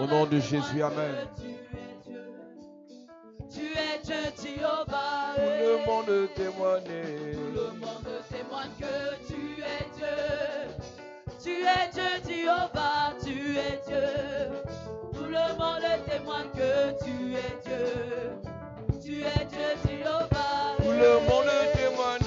Au nom de Jésus, Amen. Tu es Dieu. Jéhovah. Tout le monde Tout témoigne. le monde témoigne que tu es Dieu. Tu es Dieu, Jéhovah, tu es Dieu. Tout le monde témoigne que tu es Dieu. Tu es Dieu, Jéhovah. Tout le monde témoigne.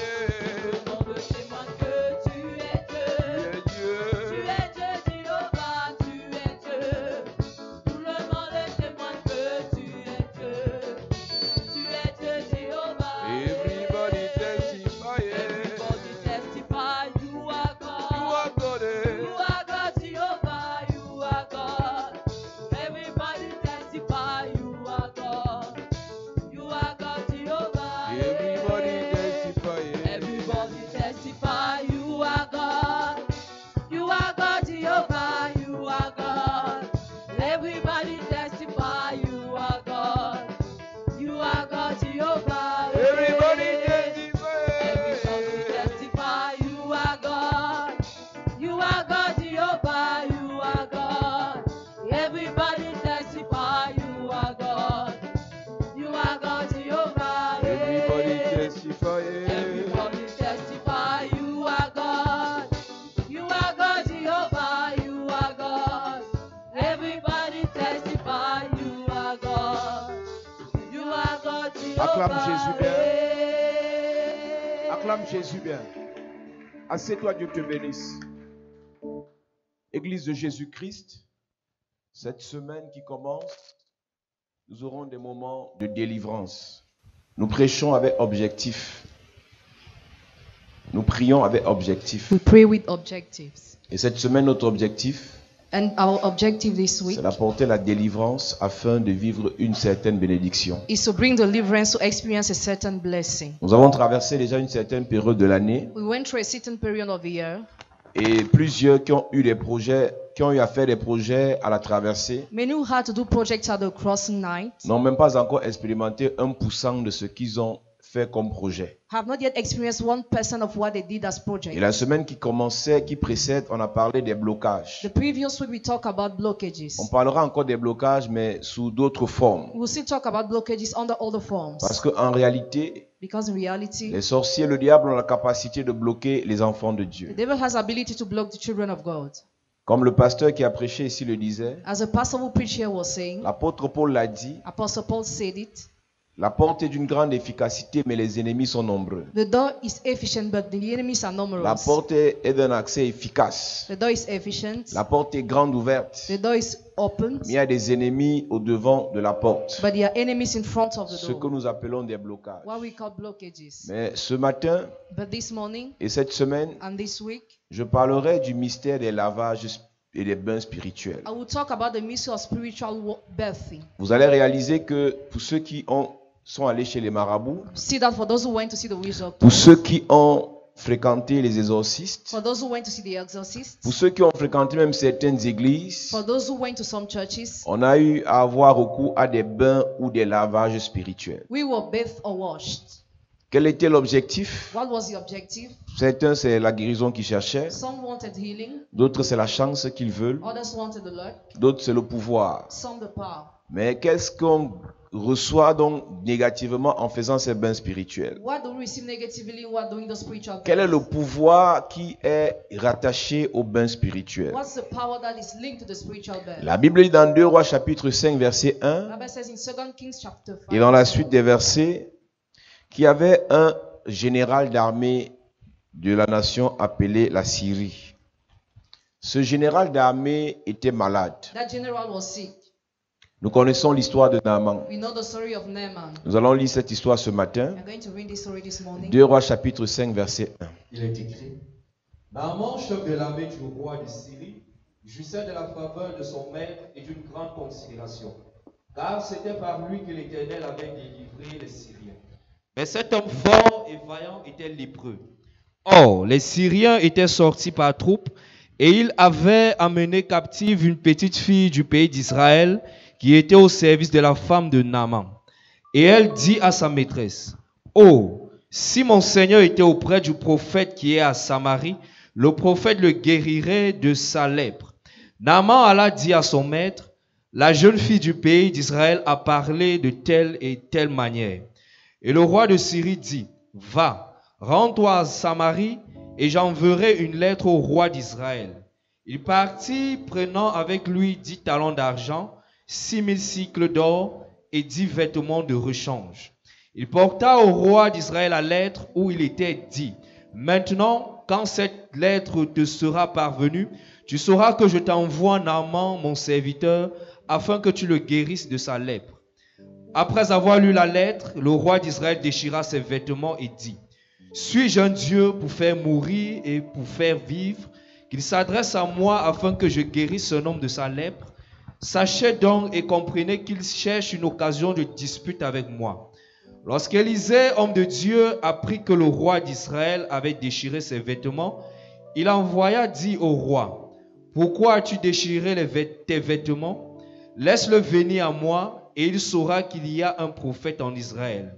Acclame Jésus bien. Acclame Jésus bien. Assieds-toi, Dieu te bénisse. Église de Jésus-Christ, cette semaine qui commence, nous aurons des moments de délivrance. Nous prêchons avec objectif. Nous prions avec objectif. We pray with objectives. Et cette semaine, notre objectif, And our objective this week c'est d'apporter la délivrance afin de vivre une certaine bénédiction. is to bring deliverance to experience a certain blessing. Nous avons traversé déjà une certaine période de l'année We went through a certain period of the year. et plusieurs qui ont eu des projets, qui ont eu à faire des projets à la traversée, Many who had to do projects at the crossing night n'ont même pas encore expérimenté 1% de ce qu'ils ont fait comme projet. have not yet experienced one percent of what they did as Et project. la semaine qui commençait, qui précède, on a parlé des blocages. The previous week we talked about blockages. On parlera encore des blocages, mais sous d'autres formes. We'll still talk about blockages under other forms. Parce qu'en réalité, Because in reality, les sorciers, le diable ont la capacité de bloquer les enfants de the Dieu. devil has ability to block the children of God. Comme le pasteur qui a prêché ici le disait, As a pastor who preached here was saying, l'apôtre Paul l'a dit, Apostle Paul said it, la porte est d'une grande efficacité, mais les ennemis sont nombreux. the door is efficient, but the enemies are La porte est d'un accès efficace. The door is efficient. La porte est grande ouverte. The door is open, Mais il y a des ennemis au devant de la porte. but there are enemies in front of the Ce que nous appelons des blocages. What we call blockages. Mais ce matin But this morning et cette semaine, and this week, je parlerai du mystère des lavages et des bains spirituels. I will talk about the mystery of spiritual wa- birthing. Vous allez réaliser que pour ceux qui ont, sont allés chez les marabouts, See that for those who went to see the witch doctor, pour ceux qui ont fréquenté les exorcistes, for those who went to see the exorcist, pour ceux qui ont fréquenté même certaines églises, for those who went to some churches, on a eu à avoir recours à des bains ou des lavages spirituels. we were bathed or washed. Quel était l'objectif? What was the objective? Certains, c'est la guérison qu'ils cherchaient. Some wanted healing, D'autres, c'est la chance qu'ils veulent. others wanted the luck, D'autres, c'est le pouvoir. some the power. Mais qu'est-ce qu'on reçoit donc négativement en faisant ces bains spirituels What do we receive negatively while doing the spiritual Quel est le pouvoir qui est rattaché au bain spirituel? What's the power that is linked to the spiritual birth? La Bible dit dans 2 Rois chapitre 5 verset 1 Bible says in 2 Kings chapter 5, et dans la suite des versets qu'il y avait un général d'armée de la nation appelé la Syrie. Ce général d'armée était malade. that general was sick. Nous connaissons l'histoire de Naaman. We know the story of Naaman. Nous allons lire cette histoire ce matin. I'm going to read this story this morning. 2 Rois chapitre 5 verset 1. Il est écrit Naaman, chef de l'armée du roi de Syrie, jouissait de la faveur de son maître et d'une grande considération, car c'était par lui que l'Éternel avait délivré les Syriens. Mais cet homme fort et vaillant était lépreux. Or, les Syriens étaient sortis par troupes et ils avaient amené captive une petite fille du pays d'Israël qui était au service de la femme de Naaman. Et elle dit à sa maîtresse, Oh, Si mon Seigneur était auprès du prophète qui est à Samarie, le prophète le guérirait de sa lèpre. Naaman alla dire à son maître, la jeune fille du pays d'Israël a parlé de telle et telle manière. Et le roi de Syrie dit, va, rends-toi à Samarie, et j'enverrai une lettre au roi d'Israël. Il partit, prenant avec lui dix talents d'argent, mille cycles d'or et dix vêtements de rechange. Il porta au roi d'Israël la lettre où il était dit, Maintenant, quand cette lettre te sera parvenue, tu sauras que je t'envoie Naaman, mon serviteur, afin que tu le guérisses de sa lèpre. Après avoir lu la lettre, le roi d'Israël déchira ses vêtements et dit, Suis-je un Dieu pour faire mourir et pour faire vivre Qu'il s'adresse à moi afin que je guérisse un homme de sa lèpre? Sachez donc et comprenez qu'il cherche une occasion de dispute avec moi. Lorsqu'Élisée, homme de Dieu, apprit que le roi d'Israël avait déchiré ses vêtements, il envoya dit au roi, Pourquoi as-tu déchiré tes vêtements? Laisse-le venir à moi, et il saura qu'il y a un prophète en Israël.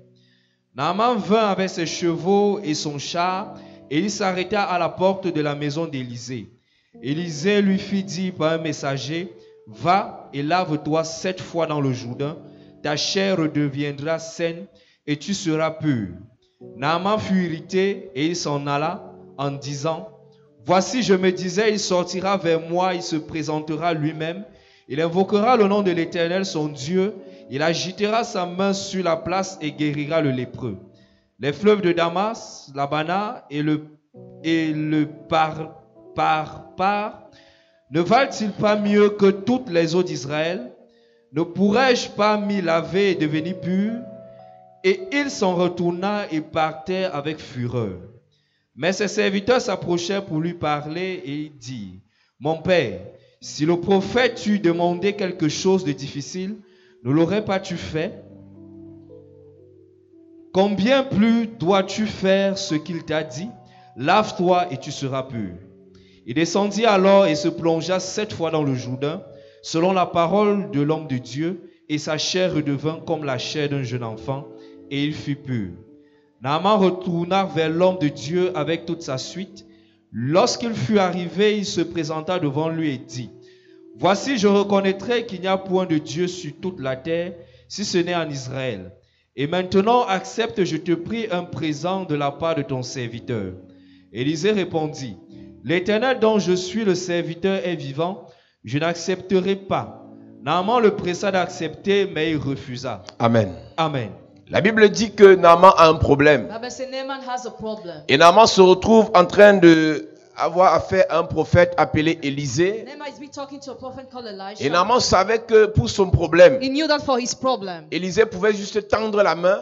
Naaman vint avec ses chevaux et son char, et il s'arrêta à la porte de la maison d'Élisée. Élisée lui fit dire par un messager, Va et lave-toi sept fois dans le Jourdain, ta chair redeviendra saine et tu seras pur. Naaman fut irrité et il s'en alla en disant, Voici, je me disais, il sortira vers moi, il se présentera lui-même, il invoquera le nom de l'Éternel, son Dieu, il agitera sa main sur la place et guérira le lépreux. Les fleuves de Damas, l'Abana et le, et le par, par, par, ne valent-ils pas mieux que toutes les eaux d'Israël? Ne pourrais-je pas m'y laver et devenir pur? Et il s'en retourna et partait avec fureur. Mais ses serviteurs s'approchèrent pour lui parler et il dit, Mon père, si le prophète t'eût demandé quelque chose de difficile, ne l'aurais pas-tu fait? Combien plus dois-tu faire ce qu'il t'a dit? Lave-toi et tu seras pur. Il descendit alors et se plongea sept fois dans le Jourdain, selon la parole de l'homme de Dieu, et sa chair redevint comme la chair d'un jeune enfant, et il fut pur. Naaman retourna vers l'homme de Dieu avec toute sa suite. Lorsqu'il fut arrivé, il se présenta devant lui et dit, Voici, je reconnaîtrai qu'il n'y a point de Dieu sur toute la terre, si ce n'est en Israël. Et maintenant, accepte, je te prie, un présent de la part de ton serviteur. Élisée répondit, L'Éternel dont je suis le serviteur est vivant, je n'accepterai pas. Naaman le pressa d'accepter, mais il refusa. Amen. Amen. La Bible dit que Naaman a un problème. Bible says Naaman has a problem. Et Naaman se retrouve en train de avoir affaire à un prophète appelé Élisée. Et. Naaman savait que pour son problème, Élisée pouvait juste tendre la main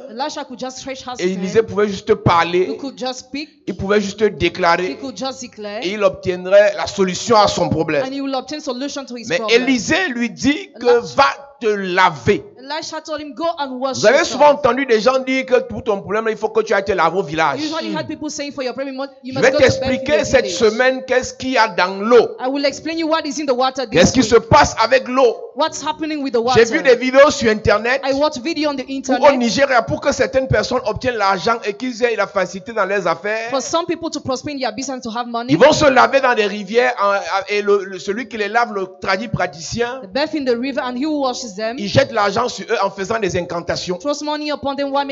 et Élisée pouvait juste parler, could just speak. il pouvait juste He déclarer could just declare. et il obtiendrait la solution à son problème. And he will obtain solution to his Mais problem. Élisée lui dit que va te laver. Vous avez yourself." souvent entendu des gens dire que pour ton problème, il faut que tu ailles te laver au village. Je vais t'expliquer cette semaine qu'est-ce qu'il y a dans l'eau? I will explain you what is in the water Qu'est-ce qui se passe avec l'eau? What's happening with the J'ai vu des water. vidéos sur Internet I watched video on the où au Nigeria pour que certaines personnes obtiennent l'argent et qu'ils aient la facilité dans leurs affaires. for some people to prosper in their business to have money. Ils vont se laver dans des rivières et le- le- celui qui les lave, le tradit praticien, il jette l'argent sur eux en faisant des incantations.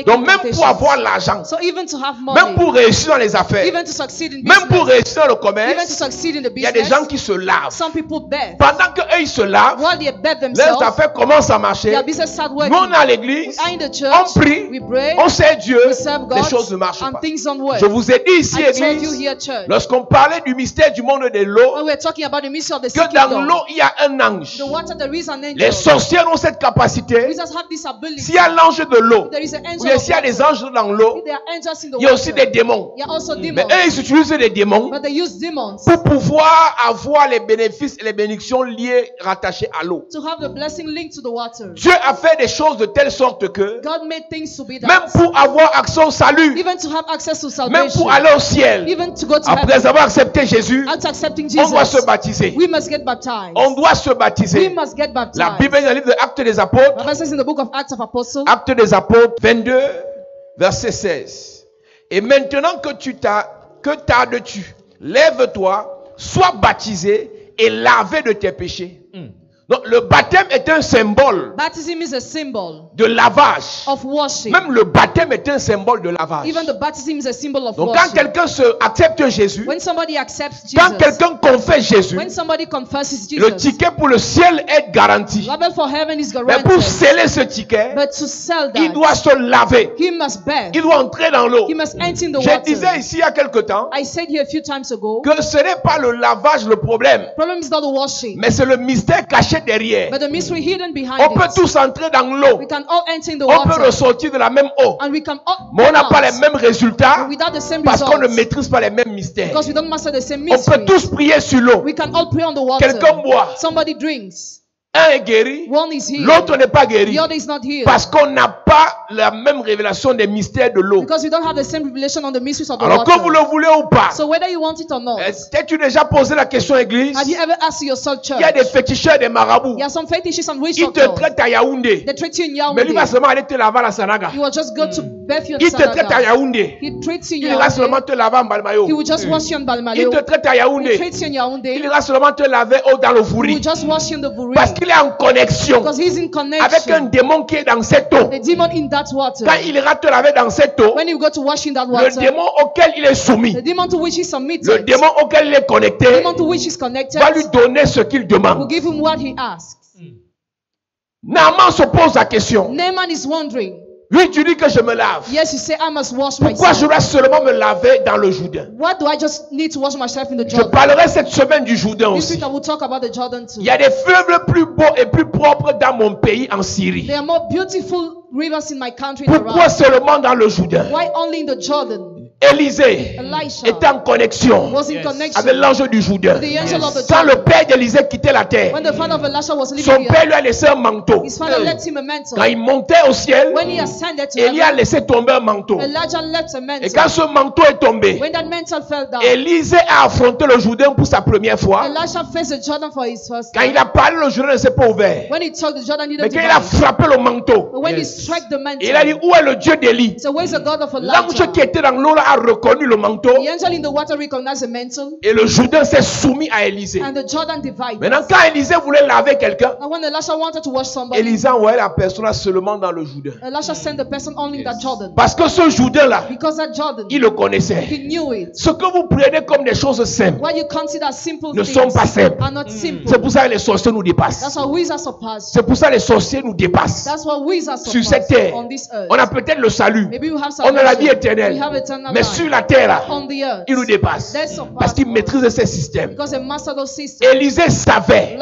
Donc même pour avoir l'argent, So even to have même pour réussir dans les affaires, même pour réussir dans le commerce, il y a des gens qui se lavent. some people bathe. Pendant qu'eux ils se lavent, leurs affaires commencent à marcher. Nous on est à l'église, are in the on prie, we pray, on sait Dieu, les choses ne marchent and pas. things don't work. Je vous ai dit ici, église, lorsqu'on parlait du mystère du monde de l'eau, que dans l'eau, il y a un ange. Les sorcières ont cette capacité. S'il y a l'ange de l'eau, There is an ou s'il y a des anges dans l'eau, There are angels in the il y a aussi des démons. There are also Mais eux, ils utilisent des démons pour pouvoir avoir les bénéfices et les bénédictions liées, rattachées à l'eau. to have the blessing linked to the water. Dieu a fait des choses de telle sorte que, même pour avoir accès au salut, Even to have access to même pour aller au ciel, après avoir accepté Jésus, on doit se baptiser. We must get baptized. On doit se We baptiser. must get La baptized. Bible dans le livre de Actes des Apôtres, says in the book of Acts of Apostles, Actes des Apôtres 22, verset 16. Et maintenant que tu t'as, que tardes-tu Lève-toi, sois baptisé et lavé de tes péchés. Donc le baptême est un symbole Baptism is a symbol de lavage. of washing. Même le baptême est un symbole de lavage. Even the baptism is a symbol of Donc quand quelqu'un se accepte Jésus, When somebody accepts quand Jesus, quelqu'un confesse Jésus, when somebody confesses le Jesus, ticket pour le ciel est garanti. for heaven is Mais pour guaranteed. sceller ce ticket, But to sell il that, doit se laver. he must bear. Il doit entrer dans l'eau. He must enter the Je disais water. ici il y a quelque temps I said here a few times ago, que ce n'est pas le lavage le problème, problem is not the washing, mais c'est le mystère caché derrière. but the mystery hidden behind On peut it. tous entrer dans l'eau. We can all enter in the On peut water, ressortir de la même eau. and we can all Mais on n'a pas les mêmes résultats without the same parce qu'on ne maîtrise pas les mêmes mystères. because we don't master the same On peut mystery. tous prier sur l'eau. We can all pray on the water. Quelqu'un boit. Somebody drinks. Un est guéri, l'autre n'est pas guéri. Parce qu'on n'a pas la même révélation des mystères de l'eau. Because we don't have the same revelation on the mysteries of the Alors que vous le voulez ou pas, So whether you want it or not, est-ce que tu as déjà posé la question église? Il y a des féticheurs, des marabouts. Ils te traitent à Yaoundé. Mais lui va seulement aller te laver à la Sanaga. He will just go to birth you in Il te traite à. Yaoundé. Il ira seulement te laver en Balmayo. Il te traite à Yaoundé. Il ira seulement te laver dans le fourri. just wash qu'il est en connexion Because he's in avec un démon qui est dans cette eau. The demon in that water. Quand il ira te laver dans cette eau, When you go to wash in that le démon auquel il est soumis, the demon to which he le démon auquel il est connecté, the demon to which he's connected, va lui donner ce qu'il demande. give him what he asks. Naaman se pose la question. Naaman is wondering, Lui, tu dis que je me lave. yes, you say I must wash Pourquoi je dois seulement me laver dans le Jourdain? What do I just need to wash myself in the Je parlerai cette semaine du Jourdain This aussi. week I will talk about the Jordan too. Il y a des fleuves plus beaux et plus propres dans mon pays en Syrie. There are more beautiful rivers in my country in Pourquoi seulement dans le Jourdain? Why only in the Jordan? Élisée était en connexion avec l'ange du Jourdain. Quand le père d'Élisée quittait la terre, son père lui a laissé un manteau. Quand il montait au ciel, Élie a laissé tomber un manteau. Et quand ce manteau est tombé, Élisée a affronté le Jourdain pour sa première fois. Elisha faced the Jordan for his first Quand il a parlé, le Jourdain ne s'est pas ouvert. When he talked, the Jordan Mais quand il a frappé le manteau, But when he struck the il a dit Où est le Dieu d'Élie? L'ange qui était dans l'eau là a reconnu le manteau The angel in the water recognized the mantle, et le Jourdain s'est soumis à Élisée. and the Jordan divided. Maintenant, quand Élisée voulait laver quelqu'un, And when Elisha wanted to wash somebody, Élisée envoyait la personne seulement dans le Jourdain. Elisha sent the person only in that Jordan. Parce que ce Jourdain là, Because that Jordan, il le connaissait. he knew it. Ce que vous prenez comme des choses simples What you consider simple ne things sont pas simples. are not simple. C'est pour ça que les sorciers nous dépassent. That's why wizards surpass. C'est pour ça que les sorciers nous dépassent. That's why wizards Sur cette terre, on this earth. on a peut-être le salut. Maybe we have On a la vie éternelle. We have eternal Mais sur la terre il nous dépasse. Parce qu'il maîtrise ces systèmes. Élisée savait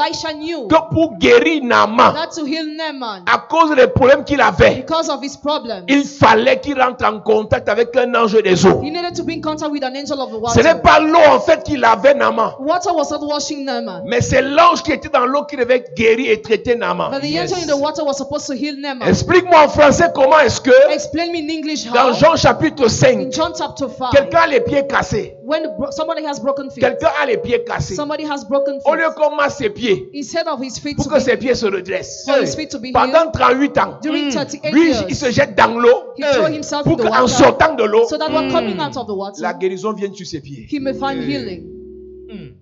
que pour guérir Naaman, à cause des problèmes qu'il avait, because of his problems, il fallait qu'il rentre en contact avec un ange des eaux. Ce n'est pas l'eau en fait qui lavait Naaman, Water was not washing Naaman. mais c'est l'ange qui était dans l'eau qui devait guérir et traiter Naaman. But the angel in the water was supposed to heal Naaman. Explique-moi en français comment est-ce que dans. Jean chapitre In 5, John chapter 5, quelqu'un a les pieds cassés. when somebody has broken feet, Quelqu'un a les pieds cassés. somebody has broken Au lieu feet, qu'on masse ses pieds instead of his feet pour que ses pieds se redressent. for his feet to be Pendant 38 ans, during 38 lui, il years, se jette dans l'eau he threw himself in pour the qu'en water sortant de l'eau, so that while coming out of the la water, guérison vienne sur ses pieds. he may find healing.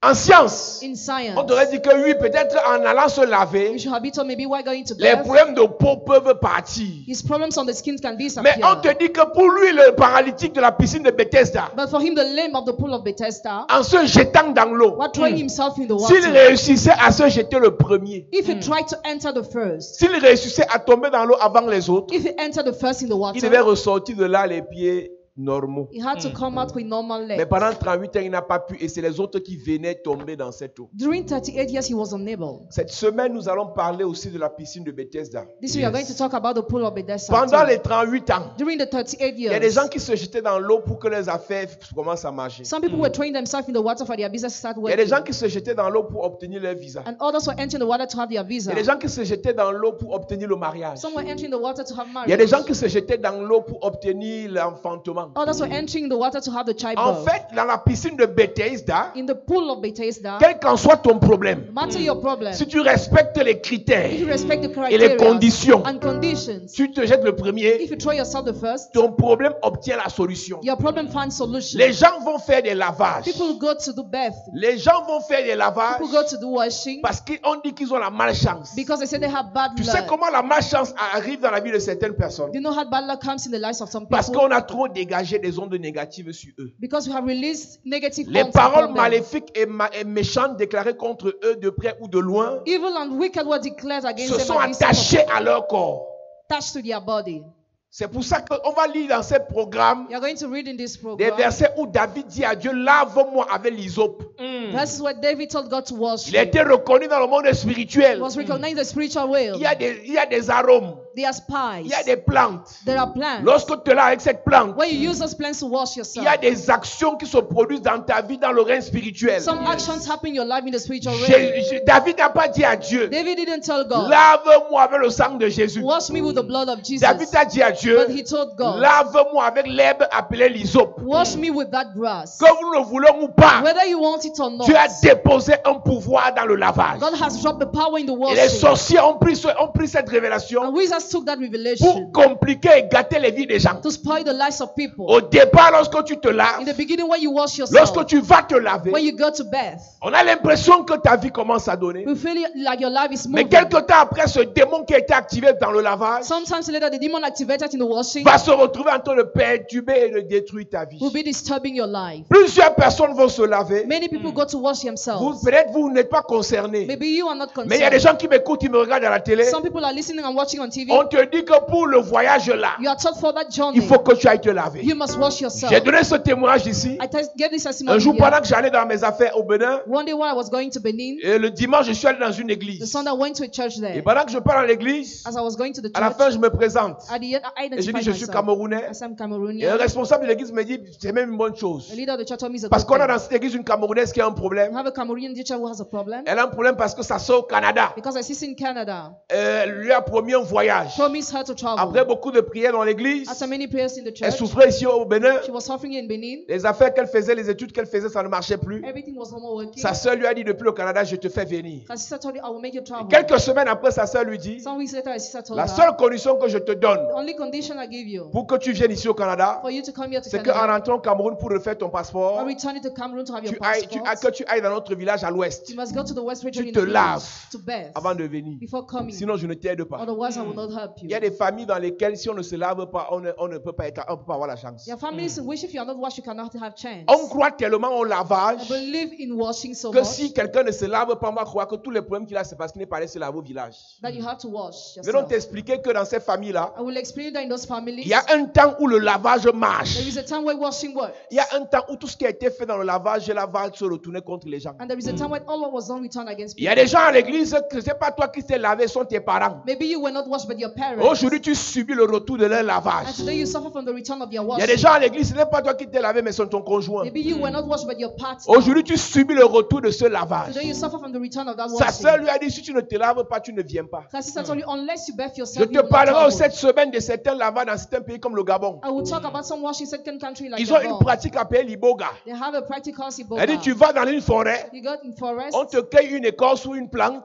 En science, In science, on t'aurait dit que oui, peut-être en allant se laver, les problèmes de peau peuvent partir. his problems on the skin can Mais on te dit que pour lui, le paralytique de la piscine de Bethesda, But for him, the lame of the pool of Bethesda, en se jetant dans l'eau, the s'il réussissait à se jeter le premier, if he tried to enter the first, s'il réussissait à tomber dans l'eau avant les autres, if he entered the first in the il devait water, ressortir de là les pieds normaux. he had to come out with normal Mais legs. pendant 38 ans, il n'a pas pu et c'est les autres qui venaient tomber dans cette eau. During 38 years, he was unable. Cette semaine, nous allons parler aussi de la piscine de Bethesda. This week, we are going to talk about the pool of Bethesda. Pendant les 38 ans, During the 38 il y a des years, gens qui se jetaient dans l'eau pour que les affaires commencent à marcher. some people were throwing themselves in the water for their business to start Il y a des working. gens qui se jetaient dans l'eau pour obtenir leur visa. And others were entering the water to have their Il visa. y a des gens qui se jetaient dans l'eau pour obtenir le mariage. Some were entering the water to have Il y a des marriage. gens qui se jetaient dans l'eau pour obtenir l'enfantement. Others were entering the water to have the En childbirth. fait, dans la piscine de Bethesda, In the pool of Bethesda, quel qu'en soit ton problème, matter your problem, si tu respectes les if you critères respect the et les criteria conditions, and conditions, tu te jettes le premier, if you throw yourself the first, ton problème obtient la solution. your problem finds solution. Les gens vont faire des lavages. People go to do bath. Les gens vont faire des lavages People go to do washing parce qu'on dit qu'ils ont la malchance. because they say they have bad Tu sais luck. comment la malchance arrive dans la vie de certaines personnes? You know how bad luck comes in the lives of some Parce people? qu'on a trop dégagé des ondes négatives sur eux. Because we have released negative Les paroles maléfiques et, ma- et méchantes déclarées contre eux de près ou de loin Evil and wicked were declared against se them sont attachées à leur corps. attached to their body. C'est pour ça qu'on va lire dans ce programme You're going to read in this des versets où David dit à Dieu, lave-moi avec l'hysope. verses where David told God to wash Il a été reconnu dans le monde spirituel. Y a des, il y a des arômes, There are spies. il y a des plantes. There are plants. Lorsque tu es là avec cette plante, When you use those plants to wash il yourself, y a des actions qui se produisent dans ta vie dans le règne spirituel. some actions happen in your life in the spiritual realm. David n'a pas dit à Dieu, David didn't tell God, lave-moi avec le sang de Jésus. wash me with the blood of Jesus. David a dit à Dieu, But he told God, lave-moi avec l'herbe appelée l'hysope. wash me with that grass. Que vous le voulons ou pas, Whether you want it or not, tu as déposé un pouvoir dans le lavage. God has dropped the power in the Et les washing. sorciers ont pris, ont pris cette révélation And wizards took that pour revelation compliquer et gâter les vies des gens. to spoil the lives of people. Au départ, lorsque tu te laves, In the beginning, when you wash yourself, lorsque tu vas te laver, when you go to bath, on a l'impression que ta vie commence à donner. we feel like your life is Mais moving. quelque temps après, ce démon qui a été activé dans le lavage Sometimes later, the demon activated in the washing va se retrouver en train de perturber et de détruire ta vie. will be disturbing your life. Plusieurs personnes vont se laver. Many people go to wash Vous, themselves. peut-être vous n'êtes pas concernés. Maybe you are not Mais il y a des concerned. gens qui m'écoutent, ils me regardent à la télé. Some people are listening and watching on TV. On te dit que pour le voyage là, il faut que tu ailles te laver. You must wash yourself. J'ai donné ce témoignage ici. Un jour, pendant que j'allais dans mes affaires au Bénin, One day when I was going to Benin, et le dimanche, je suis allé dans une the église. Sunday I went to a church Et pendant que je pars dans l'église, As I was going to the à la fin, je me présente. Et je dis, je suis camerounais. Et le responsable de l'église me dit, c'est même une bonne chose. Parce qu'on a dans cette église une camerounaise qui a un problème. have a Cameroonian teacher who has a problem Elle a un problème parce que sa soeur au Canada because I see in Canada. euh, lui a promis un voyage. Promised her to travel. Après beaucoup de prières dans l'église, After many prayers in the elle souffrait ici au Bénin. she was suffering in Benin. Les affaires qu'elle faisait, les études qu'elle faisait, ça ne marchait plus. Everything was no more working. Sa soeur lui a dit depuis le Canada, je te fais venir. Her sister told her, I will make you Et travel. quelques semaines après, sa soeur lui dit, la seule condition que je te donne the only condition I give you pour que tu viennes ici au Canada, for you to come here to c'est qu'en rentrant au Cameroun pour refaire ton passeport, or returning to Cameroon to have your tu ailles, tu, passport, que tu ailles dans notre village à l'ouest you must go to the West region Tu te laves avant de venir. Sinon, je ne t'aide pas. I will help Il you. y a des familles dans lesquelles, si on ne se lave pas, on ne, on ne peut, pas être, on peut pas avoir la chance. There are families in which if you are not washed, you cannot have chance. On croit tellement au I lavage believe in washing so que much si quelqu'un ne se lave pas, on va croire que tous les problèmes qu'il a, c'est parce qu'il n'est pas allé se laver au village. that you have to wash Je vais donc yourself. t'expliquer que dans ces familles-là, I will explain that in those families. il y a un temps où le lavage marche. There is a time where washing works. Il y a un temps où tout ce qui a été fait dans le lavage, le lavage se retournait contre les gens. And there is a time when all what was done returned against Il y people. a des gens à l'église que ce n'est pas toi qui t'es lavé, ce sont tes parents. Maybe you were not washed, but. Aujourd'hui, tu subis le retour de leur lavage. today you suffer from the return of your Il y a des gens à l'église, ce n'est pas toi qui t'es lavé, mais c'est ton conjoint. Aujourd'hui, tu subis le retour de ce lavage. Today you suffer from the return of that Sa sœur lui a dit, si tu ne te laves pas, tu ne viens pas. Je te parlerai cette semaine de certains lavages dans certains pays comme le Gabon. I will talk about some washing second country like Ils ont une pratique appelée l'iboga. They have a practical siboga. Elle dit, tu vas dans une forêt, on te cueille une écorce ou une plante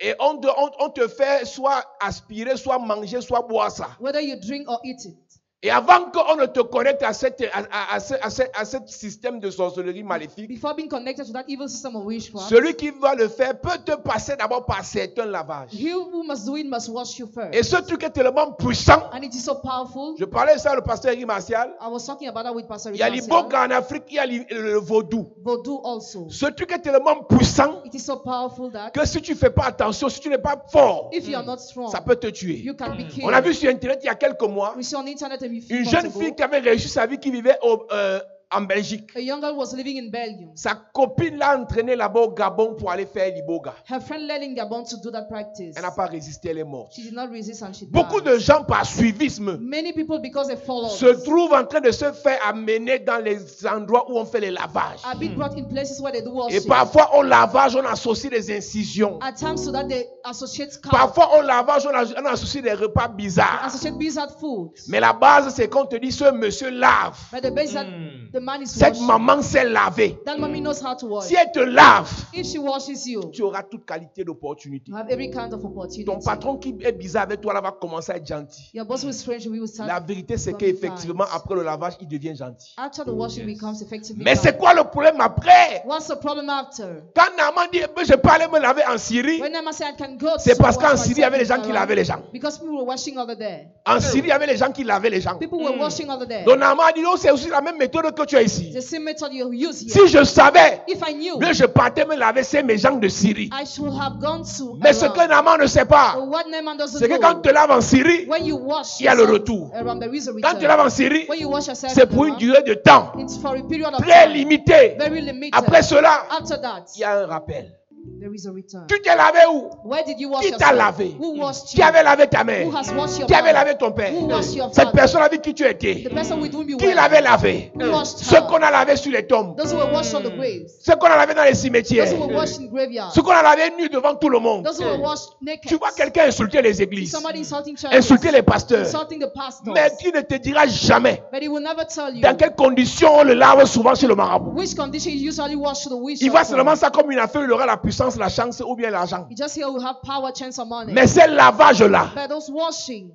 et on te, on- on te fait soit aspirer, soit manger, soit boire ça. whether you drink or eat it. Et avant qu'on ne te connecte à, cette, à, à- à ce, à ce- à ce système de sorcellerie maléfique, Before being connected to that evil system of witchcraft, celui qui va le faire peut te passer d'abord par certains lavages. he who must do it must wash you first. Et ce truc est tellement puissant. And it is so powerful. Je parlais de ça au pasteur Guy Martial. I was talking about that with Pastor Il y a l'iboga en Afrique, il y a le vaudou. Also. Ce truc est tellement puissant It is so powerful that que si tu ne fais pas attention, si tu n'es pas fort, if you are not strong, ça peut te tuer. you can be killed. On a vu sur Internet il y a quelques mois We saw on the internet a few une jeune fille qui avait réussi sa vie, qui vivait au, euh, en Belgique. A young girl was living in Belgium. Sa copine l'a entraîné là-bas au Gabon pour aller faire l'Iboga. Her friend led in Gabon to do that practice. Elle n'a pas résisté, elle est morte. She did not resist and she Beaucoup died. de gens par suivisme Many people, because they followed, se trouvent en train de se faire amener dans les endroits où on fait les lavages. are being brought in places where they do Et parfois, au lavage, on associe des incisions. At times, so that they associate cow, Parfois, au lavage, on associe des repas bizarres. associate bizarre food. Mais la base, c'est qu'on te dit, ce monsieur lave. But the base that the man is Cette maman sait laver. That mommy knows how to wash. Si elle te lave, If she washes you, tu auras toute qualité d'opportunité. you have every kind of opportunity. Ton patron qui est bizarre avec toi, là, va commencer à être gentil. Your boss who is strange, we will start. La vérité, c'est qu'effectivement, kind. après le lavage, il devient gentil. After the washing becomes effectively. Mais c'est quoi le problème après? What's the problem after? Quand Naaman dit, Eh ben, je peux aller me laver en Syrie, When Naaman said, I can go c'est parce qu'en Syrie, il y avait les myself gens qui in lavaient les gens. Because people were washing over there. En Syrie, il y avait les gens qui lavaient les gens. People were washing over there. Donc Naaman a dit, non, c'est aussi la même méthode que tu as ici. The same method you use here. Si je savais, If I knew, bien je partais me laver, c'est mes gens de Syrie. I should have gone to Mais ce que Naaman ne sait pas, c'est que quand tu te laves en Syrie, when you wash il y a le retour. quand tu te laves en Syrie, When you wash yourself c'est pour une durée de temps it's for a period of très limitée. Après cela, After that, il y a un rappel. There is a return. Tu t'es lavé où? Where did you wash Qui t'a lavé? Who washed Qui you? avait lavé ta mère Who has washed your Qui avait lavé ton père? Who washed your Cette personne avec qui tu étais The person with whom you Qui were. l'avait lavé? Who washed Ceux her? qu'on a lavé sur les tombes. Those who were washed on the graves. Ceux qu'on a lavé dans les Those cimetières. who were washed in graveyards. Ceux qu'on a lavé nus devant tout le monde. Those who were washed naked. Tu vois quelqu'un insulter les églises, somebody insulting churches. insulter les pasteurs. Insulting the pastors. Mais qui ne te dira jamais But he will never tell you dans quelles conditions on le lave souvent chez le marabout. which condition you usually wash to the wish. Il voit seulement ça comme une affaire, il aura la puissance, la chance ou bien l'argent. Chance. Mais ces lavages-là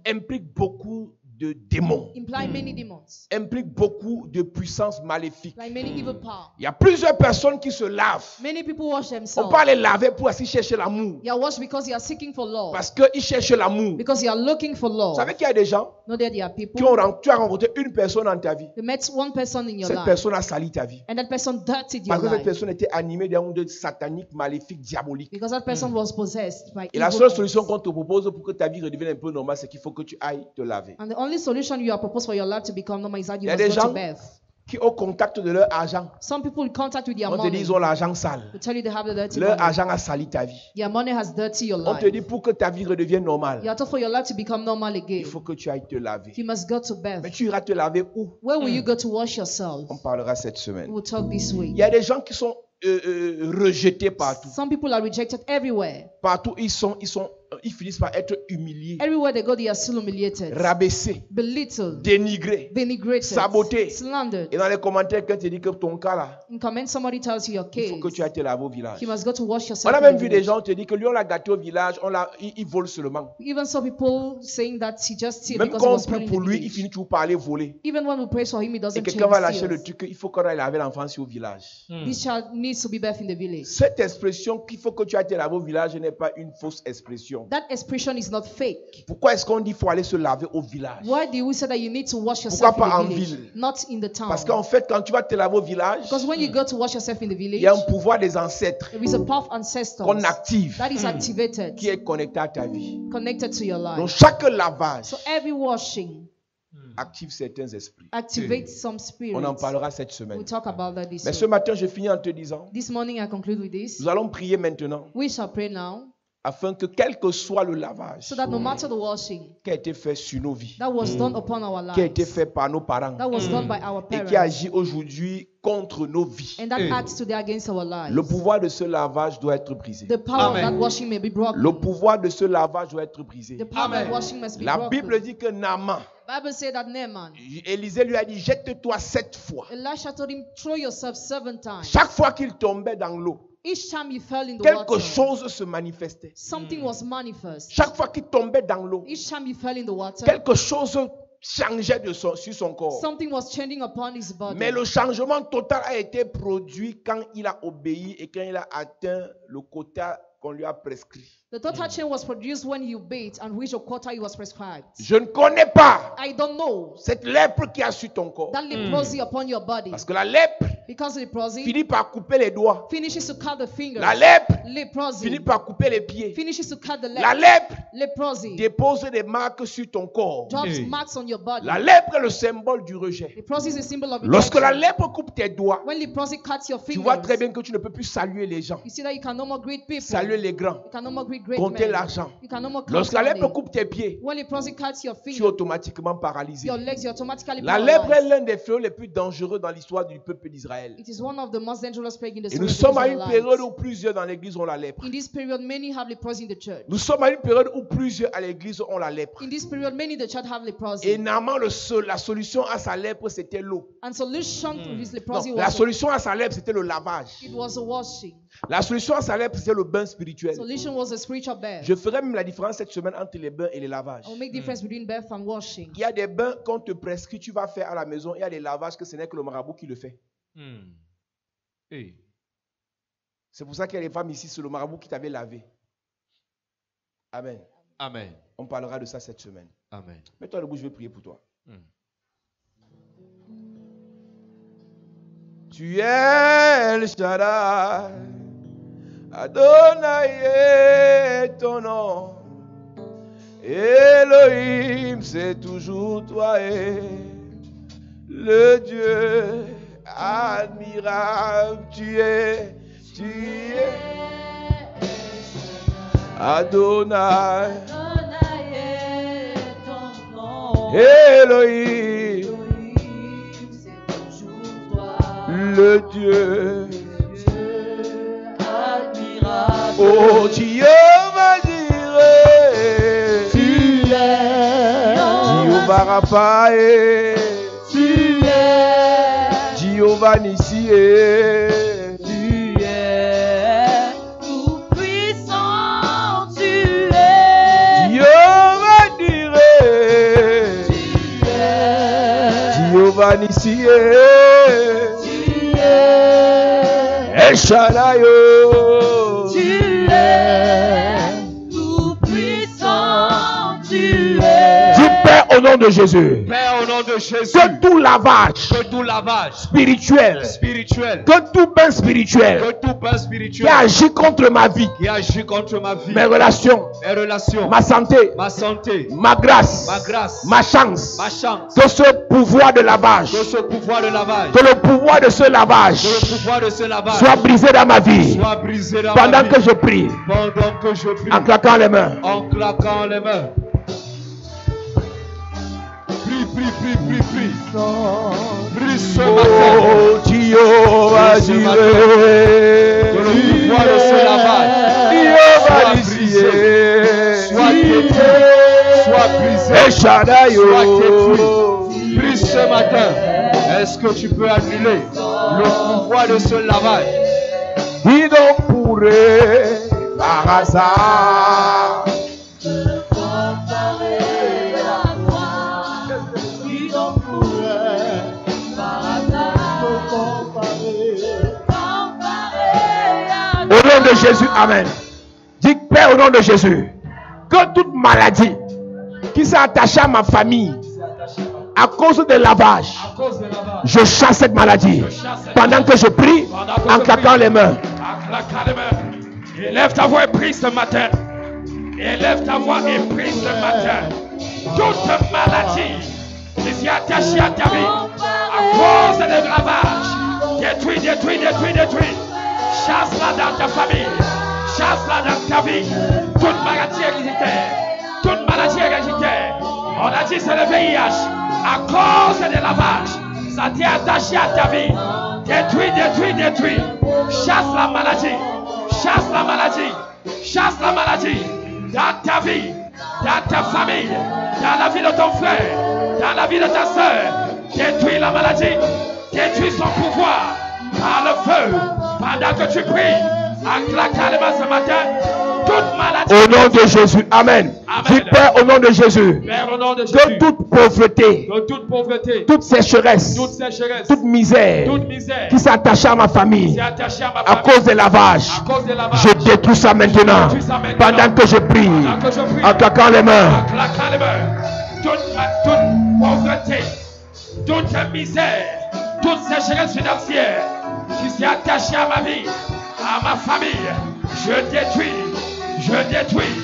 impliquent beaucoup de démons, many demons, impliquent beaucoup de puissance maléfique. like many evil power. Il y a plusieurs personnes qui se lavent. Many people wash On themselves. peut les laver pour ainsi chercher l'amour. They are washed because they are seeking for love. Parce qu'ils cherchent l'amour. Because they are looking for Vous love. savez qu'il y a des gens No, there are qui people. ont, tu as rencontré une personne dans ta vie. You met one person in your Cette life, personne a sali ta vie. and that person dirtied your Parce que cette life personne était animée d'un monde satanique, maléfique, diabolique. because that person was possessed by Et la seule solution qu'on te propose pour que ta vie redevienne un peu normale, c'est qu'il faut que tu ailles te laver. And the only solution you are proposed for your life to become normal is that you Il y a must des go to gens bath. qui au contact de leur argent, Some people contact with their on te money dit ils ont l'argent sale. will tell you they have the dirty Leur money. argent a sali ta vie. Their money has dirty your On te life. dit pour que ta vie redevienne You normale, are told for your life to become normal il again. faut que tu ailles te laver. You must go to bath. Mais tu iras te laver où? Where will you go to wash yourself? On parlera cette We semaine. will talk this week. Il y a des gens qui sont euh, euh, rejetés partout. Some people are rejected everywhere. Partout, ils sont, ils sont, ils finissent par être humiliés, Everywhere they go, they are still humiliated, rabaissés, belittled, dénigrés. denigrated, Saboté. slandered. Et dans les commentaires, quand tu dis que ton cas là, In comment somebody tells you your il faut que tu ailles te laver au village. you must go to wash On a in même the vu des gens te dire que lui on l'a gâté au village, on l'a, il, il vole seulement. Even some people saying that he just steal Même because quand he on was prie pour lui, il finit toujours par aller voler. Even when we pray for him, he Et doesn't quelqu'un va lâcher le truc qu'il faut qu'on aille laver l'enfant au village. This child needs to be birthed in the village. Cette expression qu'il faut que tu ailles te laver au village n'est pas une fausse expression. That expression is not fake. Pourquoi est-ce qu'on dit qu'il faut aller se laver au village? Why do we say that you need to wash Pourquoi yourself pas in en the village, ville? not in the town? Parce qu'en fait, quand tu vas te laver au village, Because when you go to wash yourself in the il village, y a un pouvoir des ancêtres there is a path ancestors qu'on active, that is activated, qui est connecté à ta vie. connected to your Donc life. chaque lavage So every washing active certains esprits. activates some spirits. On en parlera cette semaine. We'll talk about that this Mais ce matin, je finis en te disant, This morning I conclude with this. nous allons prier maintenant We shall pray now afin que quel que soit le lavage so that no matter the washing qui a été fait sur nos vies, that was done upon our qui a été lives, fait par nos parents that was done by our et qui agit aujourd'hui contre nos vies, and that acts today against our lives, le pouvoir de ce lavage doit être brisé. the power Amen. of that washing may be broken. Le pouvoir de ce lavage doit être brisé. The power of Amen. that washing must be La broken. Bible dit que Naaman, Bible said that Naaman, Élisée lui a dit, jette-toi sept fois. Elisha told him, throw yourself seven times. Chaque fois qu'il tombait dans l'eau, Each time you fell in the quelque water, chose se manifestait. something was manifest. Chaque fois qu'il tombait dans l'eau, Each time you fell in the water, quelque chose changeait de son- sur son corps. something was changing upon his body. Mais le changement total a été produit quand il a obéi et quand il a atteint le quota qu'on lui a prescrit. The total change was produced when you bait and a quota he was prescribed. Je ne connais pas I don't know cette lèpre qui a sur ton corps. that leprosy upon your body. Parce que la lèpre Because leprosy finit par couper les doigts. finishes to cut the fingers. La lèpre Leprosy finit par couper les pieds. finishes to cut the La legs. lèpre Leprosy dépose des marques sur ton corps. drops Hey. marks on your body. La lèpre est le symbole du rejet. Leprosy is a symbol of Lorsque la rejection. lèpre coupe tes doigts, When leprosy cuts your tu vois fingers, très bien que tu ne peux plus saluer les gens, you see that you can no more greet people. saluer les grands, You can no more greet great compter men. l'argent. You can no more count Lorsque la lèpre coupe tes pieds, When leprosy cuts your tu es automatiquement paralysé. your legs, you're automatically La lèpre est l'un des fléaux les plus dangereux dans l'histoire du peuple d'Israël. It is one of the most dangerous plague in the Et nous history of sommes à une période où plusieurs dans l'église ont la lèpre. In this period, many have leprosy in the church. Nous sommes à une période où plusieurs à l'église ont la lèpre. In this period, many in the church have leprosy. Et normalement, le seul- la solution à sa lèpre, c'était l'eau. And solution to his leprosy Non, la was solution à sa lèpre, c'était le lavage. it was a washing. La solution à sa lèpre, c'était le bain spirituel. Solution was a spiritual bath. Je ferai même la différence cette semaine entre les bains et les lavages. I will make difference between bath and washing. Il y a des bains qu'on te prescrit, tu vas faire à la maison. Il y a des lavages que ce n'est que le marabout qui le fait. Hmm. Hey. C'est pour ça qu'il y a des femmes ici, c'est le marabout qui t'avait lavé. Amen. Amen. On parlera de ça cette semaine. Amen. Mets-toi debout, je vais prier pour toi. Hmm. Tu es le Shaddai, Adonai est ton nom. Elohim, c'est toujours toi et le Dieu admirable. Tu es, tu es Adonai, Adonai est ton nom. Elohim, Elohim, c'est toujours toi. le Dieu. Dieu admirable. Oh, Jehovah Jireh, Tu es Jehovah Raphaël, Tu es Jehovah Nissi, Tu es tout puissant, tu es, Jireh, tu es, Nissi, tu es, tu es, tout puissant, tu es. Dis Père au nom de Jésus, Père, au nom de Jésus, que tout lavage que tout lavage spirituel, spirituel, que tout bain spirituel que tout pain qui spirituel agit contre ma vie, qui agit contre ma vie, mes relations, mes relations, ma santé, ma santé, ma grâce, ma grâce, ma chance, ma chance, que ce pouvoir de lavage, que ce pouvoir de lavage, que le pouvoir de ce lavage que le pouvoir de ce lavage soit brisé dans ma vie soit brisé dans ma pendant vie. que je prie. Pendant que je prie, en claquant les mains. en claquant les mains. Prie, prie, prie, prie, prie. Prie ce matin. Oh, Jireh, Que le pouvoir de ce lavage soit brisé, soit détruit, soit brisé, soit détruit. Prie ce matin. Est-ce que tu peux annuler le pouvoir de ce lavage Qui donc pourrait par hasard Jésus, Amen. Dis Père au nom de Jésus, que toute maladie qui s'est attachée à ma famille à cause de lavage, je chasse cette maladie pendant que je prie en claquant les mains. Élève ta voix et prie ce matin. Élève ta voix et prie ce matin. Toute maladie qui s'est attachée à ta vie à cause de lavage, détruis, détruis, détruis, détruis. Chasse-la dans ta famille. Chasse-la dans ta vie. Toute maladie héréditaire. Toute maladie héréditaire. On a dit c'est le VIH. À cause des lavages, ça t'est attaché à ta vie. Détruis, détruis, détruis. Chasse la maladie. Chasse la maladie. Chasse la maladie. Dans ta vie. Dans ta famille. Dans la vie de ton frère. Dans la vie de ta soeur. Détruis la maladie. Détruis son pouvoir. Par le feu. Pendant que tu pries. Acclame les mains ce matin. Toute maladie. Au nom de Jésus, Amen. Amen. Dis Père au nom de Jésus, Père, au nom de que toute pauvreté, Que toute pauvreté. toute sécheresse, Toute sécheresse. toute misère Toute misère. qui s'est attachée à ma famille à ma à famille. cause des lavages, À cause des lavages. je détruis ça maintenant détruis ça maintenant. pendant que je prie claquant les mains. En claquant les mains. Toute, toute pauvreté, toute misère, toute sécheresse financière, qui s'est attaché à ma vie, à ma famille, je détruis, je détruis,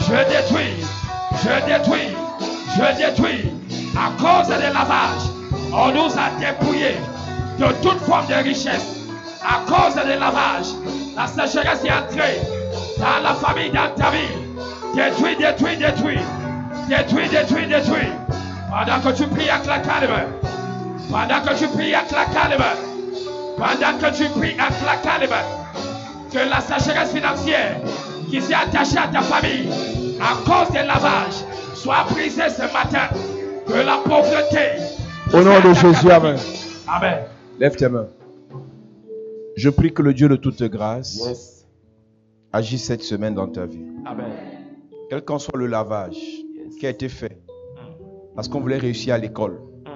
je détruis, je détruis, je détruis. À cause des lavages, on nous a dépouillés de toute forme de richesse. À cause des lavages, la sécheresse est entrée dans la famille, dans ta vie. Détruis, détruis, détruis. Détruis, détruis, détruis. Pendant que tu pries avec la calme. Pendant que tu pries avec la calme. Pendant que tu pries la calme. Que la sécheresse financière qui s'est attachée à ta famille à cause des lavages soit brisée ce matin. Que la pauvreté. Au nom de Jésus, Amen. Amen. Lève tes mains. Je prie que le Dieu de toute grâce Yes. agisse cette semaine dans ta vie. Amen. Quel qu'en soit le lavage qui a été fait, parce qu'on voulait réussir à l'école, Mm.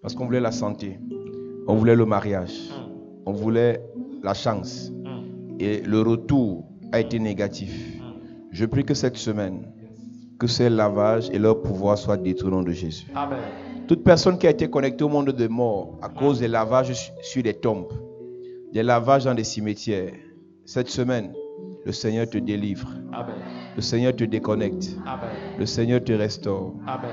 parce qu'on voulait la santé, on voulait le mariage, Mm. On voulait la chance, Mm. et le retour a été négatif. Mm. Je prie que cette semaine, que ces lavages et leur pouvoir soient détruits au nom de Jésus. Amen. Toute personne qui a été connectée au monde des morts à cause des lavages su- sur des tombes, des lavages dans des cimetières, cette semaine, le Seigneur te délivre, Amen. le Seigneur te déconnecte, Amen. le Seigneur te restaure. Amen.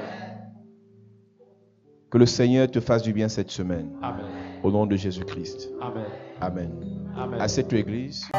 Que le Seigneur te fasse du bien cette semaine, Amen. Au nom de Jésus-Christ. Amen. Amen. Amen. À cette église.